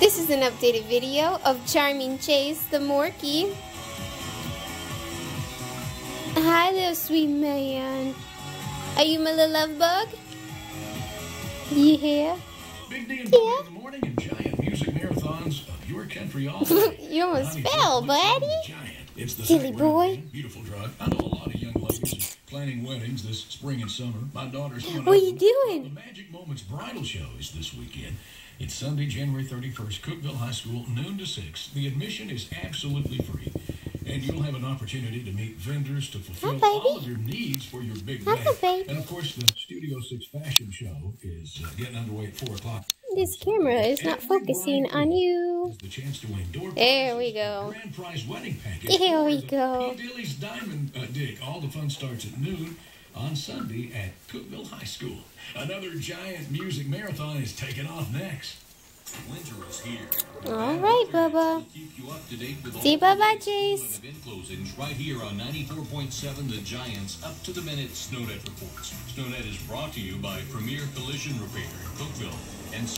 This is an updated video of Charming Chase the Morkie. Hi there, sweet man. Are you my little love bug? Yeah. Big D and Yeah. in the morning and giant music marathons of your country all. You almost Honey, fell, Giant, buddy. Giant. It's the Silly boy. Beautiful drug. I know a lot of young ladies planning weddings this spring and summer. My daughter's What are you doing? The Magic Moments bridal show is this weekend. It's Sunday, January 31st, Cookeville High School, noon to 6. The admission is absolutely free. And you'll have an opportunity to meet vendors to fulfill Hi, all of your needs for your big Hi, day. baby. And of course, the Studio 6 fashion show is uh, getting underway at 4 o'clock. This camera is not focusing on you. There we go. a Grand prize wedding package. Here we go. Diamond Dig. All the fun starts at noon on Sunday at Cookeville High School. Another giant music marathon is taking off next. Winter is here. All right, Bubba. See school Jace. closings right here on 94.7 The Giants up to the minute SnowNet reports. SnowNet is brought to you by Premier Collision Repair Cookeville and.